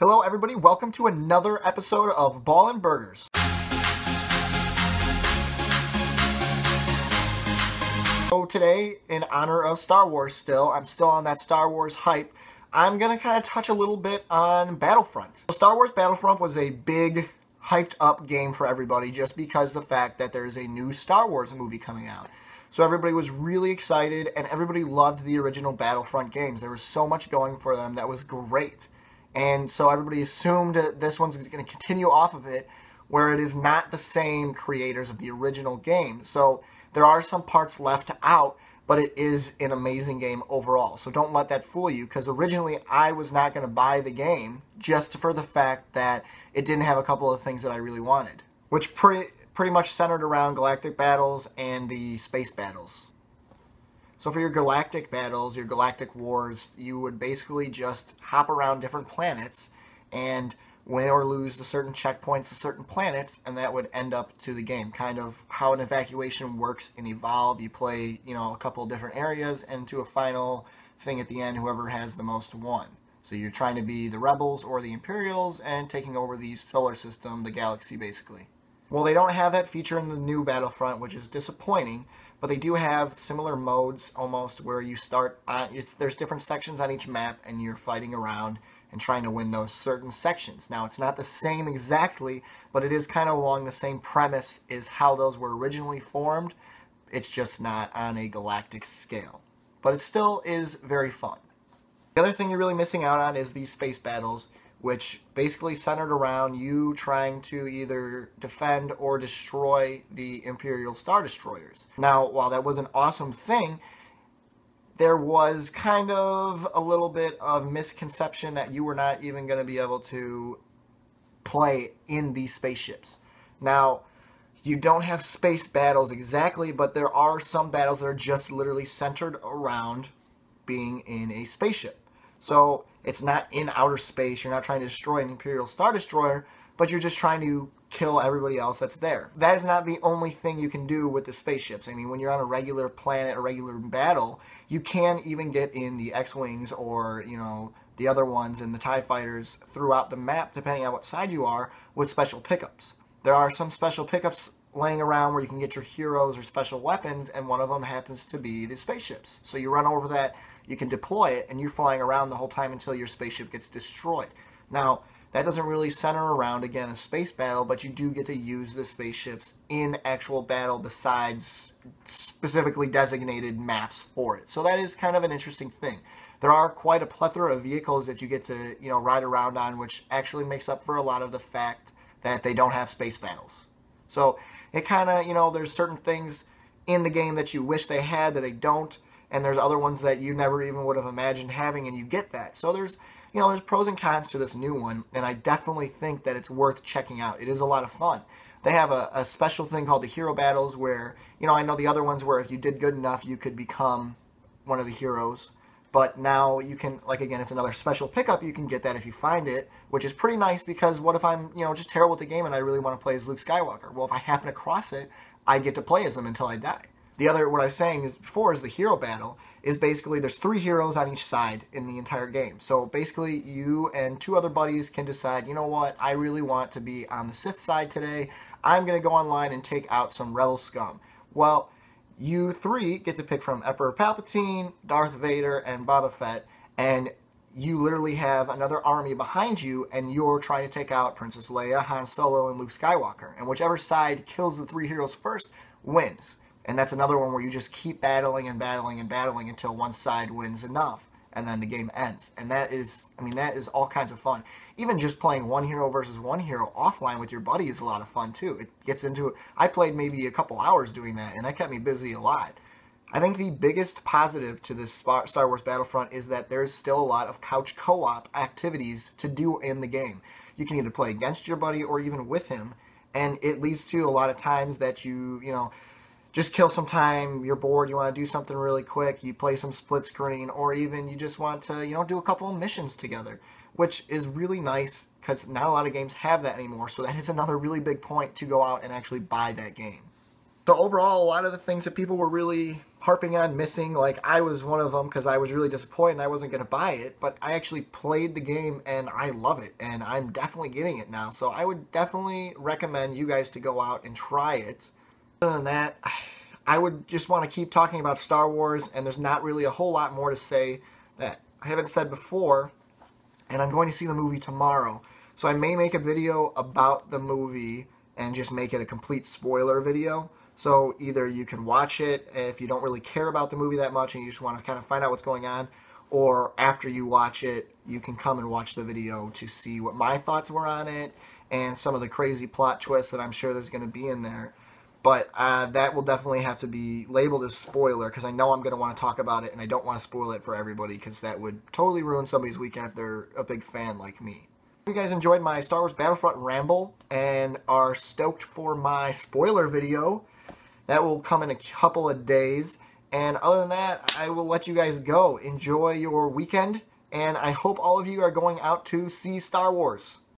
Hello, everybody. Welcome to another episode of Ballin' Burgers. So today, in honor of Star Wars still, I'm still on that Star Wars hype, I'm to kind of touch a little bit on Battlefront. Star Wars Battlefront was a big, hyped up game for everybody just because the fact that there's a new Star Wars movie coming out. So everybody was really excited and everybody loved the original Battlefront games. There was so much going for them that was great. And so everybody assumed that this one's going to continue off of it where it is not the same creators of the original game. So there are some parts left out, but it is an amazing game overall. So don't let that fool you because originally I was not going to buy the game just for the fact that it didn't have a couple of things that I really wanted, which pretty pretty much centered around galactic battles and the space battles. So for your galactic battles, your galactic wars, you would basically just hop around different planets and win or lose the certain checkpoints to certain planets, and that would end up to the game. Kind of how an evacuation works in Evolve. You play, you know, a couple different areas, and to a final thing at the end, whoever has the most won. So you're trying to be the rebels or the Imperials and taking over the solar system, the galaxy, basically. Well, they don't have that feature in the new Battlefront, which is disappointing, but they do have similar modes almost where you start, uh, it's there's different sections on each map and you're fighting around and trying to win those certain sections. Now, it's not the same exactly, but it is kind of along the same premise is how those were originally formed. It's just not on a galactic scale. But it still is very fun. The other thing you're really missing out on is these space battles which basically centered around you trying to either defend or destroy the Imperial Star Destroyers. Now, while that was an awesome thing, there was kind of a little bit of misconception that you were not even going to be able to play in these spaceships. Now, you don't have space battles exactly, but there are some battles that are just literally centered around being in a spaceship. So it's not in outer space. You're not trying to destroy an Imperial Star Destroyer, but you're just trying to kill everybody else that's there. That is not the only thing you can do with the spaceships. I mean, when you're on a regular planet, a regular battle, you can even get in the X-Wings or, you know, the other ones and the TIE fighters throughout the map, depending on what side you are, with special pickups. There are some special pickups laying around where you can get your heroes or special weapons, and one of them happens to be the spaceships. So you run over that you can deploy it and you're flying around the whole time until your spaceship gets destroyed. Now, that doesn't really center around, again, a space battle, but you do get to use the spaceships in actual battle besides specifically designated maps for it. So that is kind of an interesting thing. There are quite a plethora of vehicles that you get to, you know, ride around on, which actually makes up for a lot of the fact that they don't have space battles. So it kind of, you know, there's certain things in the game that you wish they had that they don't and there's other ones that you never even would have imagined having and you get that. So there's you know there's pros and cons to this new one and I definitely think that it's worth checking out. It is a lot of fun. They have a, a special thing called the hero battles where you know I know the other ones where if you did good enough you could become one of the heroes. But now you can, like again, it's another special pickup. You can get that if you find it, which is pretty nice because what if I'm, you know, just terrible at the game and I really want to play as Luke Skywalker? Well, if I happen across it, I get to play as him until I die. The other, what I was saying is before, is the hero battle is basically there's three heroes on each side in the entire game. So basically, you and two other buddies can decide, you know what, I really want to be on the Sith side today. I'm going to go online and take out some rebel scum. Well, you three get to pick from Emperor Palpatine, Darth Vader, and Boba Fett, and you literally have another army behind you, and you're trying to take out Princess Leia, Han Solo, and Luke Skywalker. And whichever side kills the three heroes first wins. And that's another one where you just keep battling and battling and battling until one side wins enough and then the game ends. And that is, I mean, that is all kinds of fun. Even just playing one hero versus one hero offline with your buddy is a lot of fun too. It gets into, I played maybe a couple hours doing that and that kept me busy a lot. I think the biggest positive to this Star Wars Battlefront is that there's still a lot of couch co-op activities to do in the game. You can either play against your buddy or even with him, and it leads to a lot of times that you, you know, just kill some time, you're bored, you want to do something really quick, you play some split screen, or even you just want to, you know, do a couple of missions together, which is really nice because not a lot of games have that anymore. So that is another really big point to go out and actually buy that game. So overall, a lot of the things that people were really harping on missing, like I was one of them because I was really disappointed I wasn't going to buy it, but I actually played the game and I love it and I'm definitely getting it now. So I would definitely recommend you guys to go out and try it. Other than that, I would just want to keep talking about Star Wars and there's not really a whole lot more to say that I haven't said before and I'm going to see the movie tomorrow. So I may make a video about the movie and just make it a complete spoiler video. So either you can watch it if you don't really care about the movie that much and you just want to kind of find out what's going on, or after you watch it, you can come and watch the video to see what my thoughts were on it and some of the crazy plot twists that I'm sure there's going to be in there. But uh, that will definitely have to be labeled as spoiler because I know I'm going to want to talk about it and I don't want to spoil it for everybody because that would totally ruin somebody's weekend if they're a big fan like me. If you guys enjoyed my Star Wars Battlefront ramble and are stoked for my spoiler video, that will come in a couple of days. And other than that, I will let you guys go. Enjoy your weekend, and I hope all of you are going out to see Star Wars.